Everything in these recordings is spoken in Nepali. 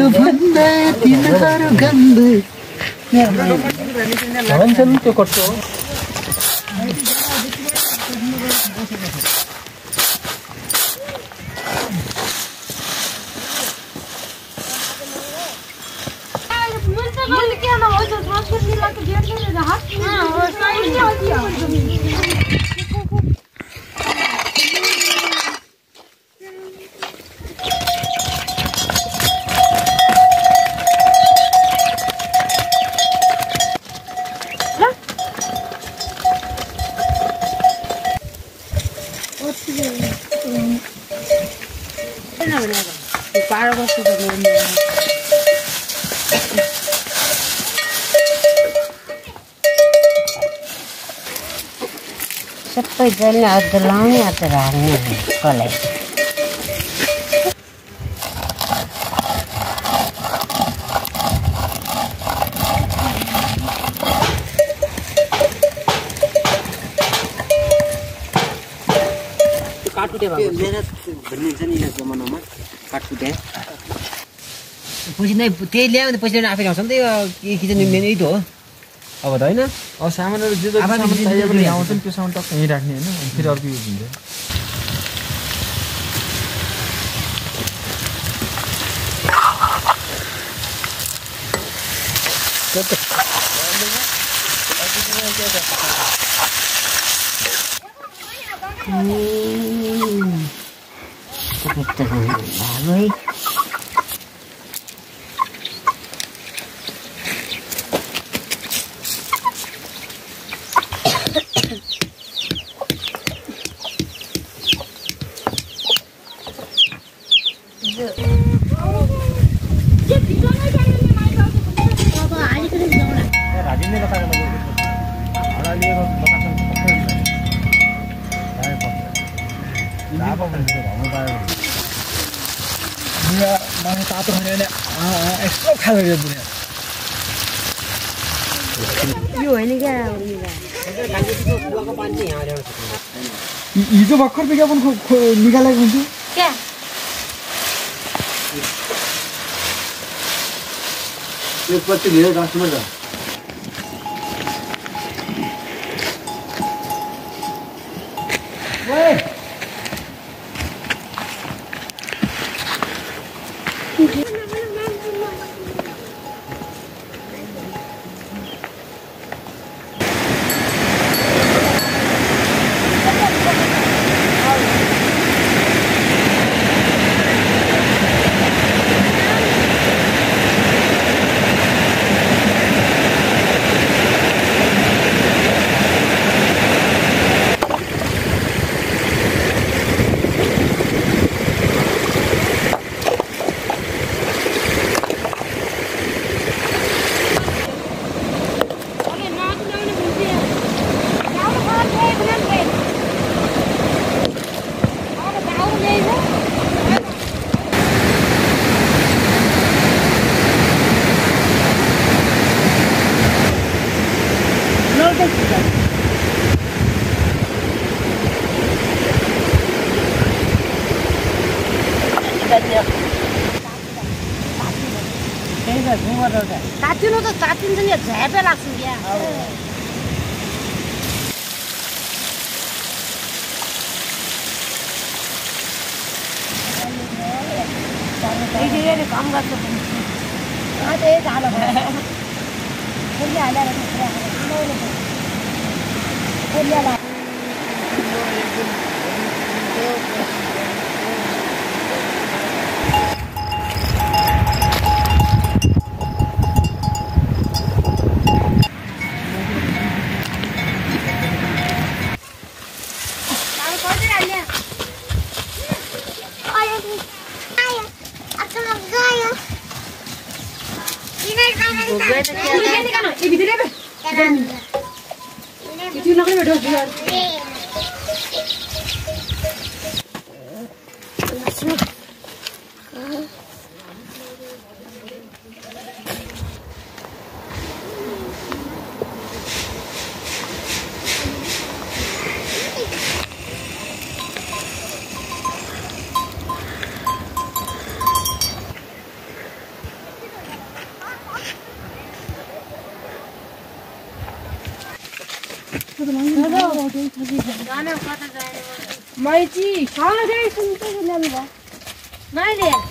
तिमीहरू भन्दै तिनीहरू गन्दै भन्छन् त्यो कस्तो हो सबैजना अझ लाउने अझ राख्ने कसलाई पछि नै त्यही ल्यायो भने पछि आफै ल्याउँछ नि त यो किचन मेन यही त हो अब त होइन? अब सामानहरू जे जति सामान जे- यहाँ आउँछ नि त्यो सामान टक्क यहीँ राख्ने होइन अनि फेरि अर्को युज हुन्छ। यो होइन हिजो भर्खर विज्ञापन निकालेको हुन्छ कति धेरै कस्टमर छ 大个苹果多少钱？那顶是顶多要三百。干？那这也咋了？这些俺了，了。मैले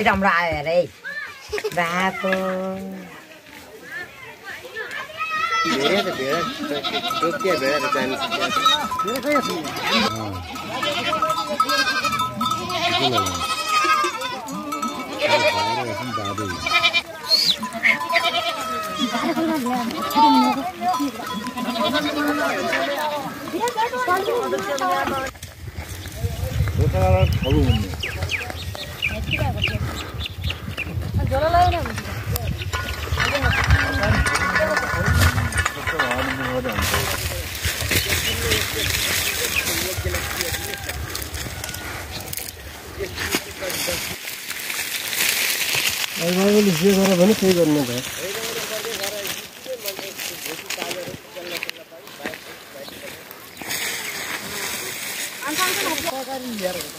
cái đồng loại ở đây ba cô. Bé thì bé trước kia bé là chân Hãy subscribe cho kênh Ghiền Mì Gõ Để không bỏ lỡ những video hấp dẫn त्यही गर्नु भयो त्यसै गरी नै उँभो तिनीहरू रुममा छ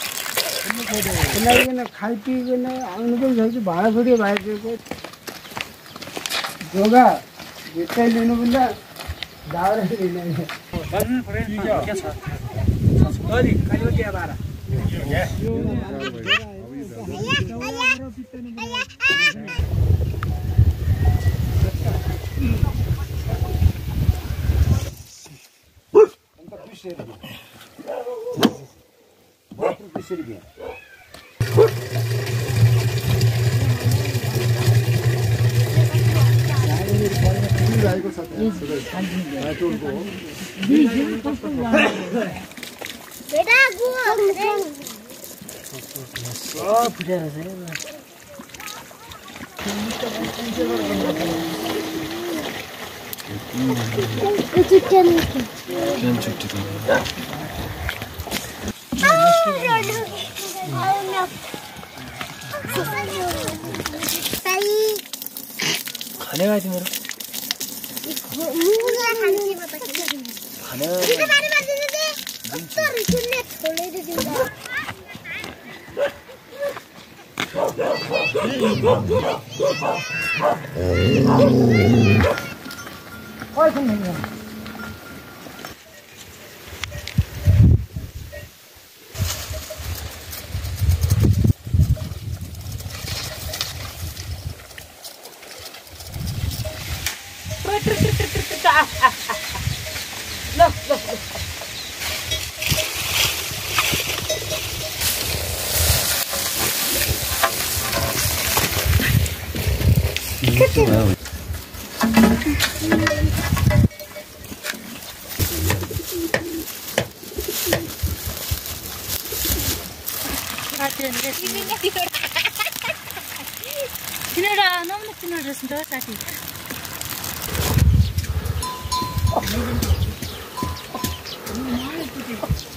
खाइकन खाइपिकन आउनु पनि सक्छु भाडा छोड्यो भाइको जोगा भित्रै लिनुभन्दा दाउरा pişireyim. 알고 샀대요. 잘 돌고. 니좀 컸던 거야. 내라고. 아, 부자라서요. 그냥 죽지 가능하지 뭐라? 가능. 이거 말이 맞는데 똑바로 손에 돌려도 된다. 아이 선생님. No, no, no. 지내라 너무나 지내줬으면 좋았어 Oh, my God.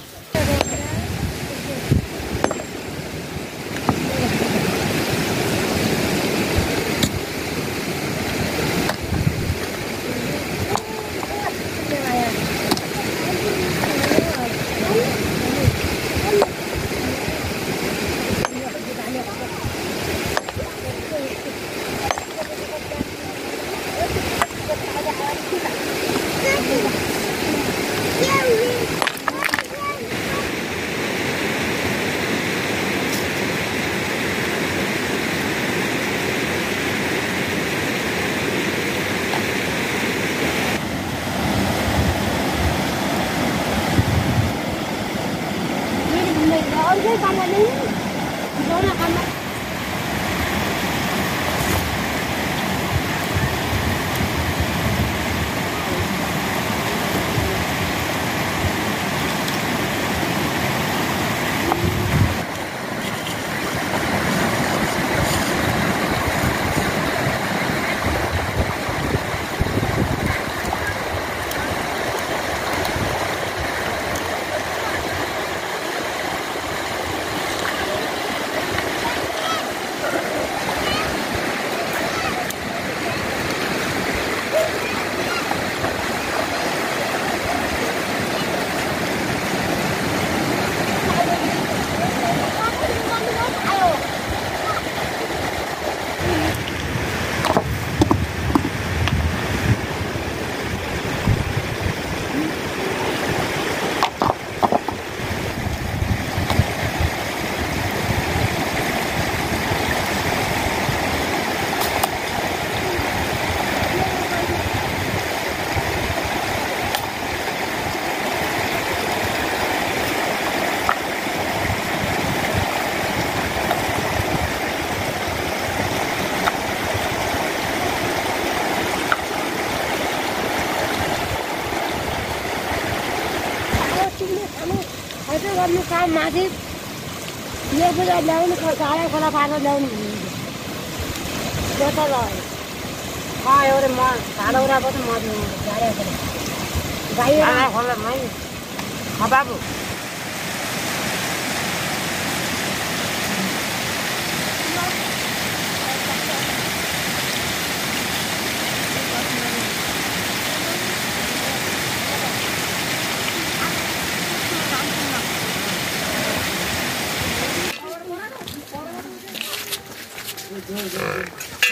माथि। कुरा ल्याउनु चाँडै खोला पारेर ल्याउनु। त्यो त म म चाँडै खोला बाबु। 全然全然。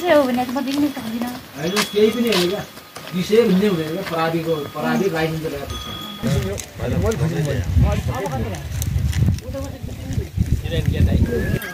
विषय हो भने त म दिन सक्दिनँ होइन केही पनि होइन क्या विषय भन्ने हुँदैन क्या पराधीको पराधी लाइसेन्स ल्याएको छ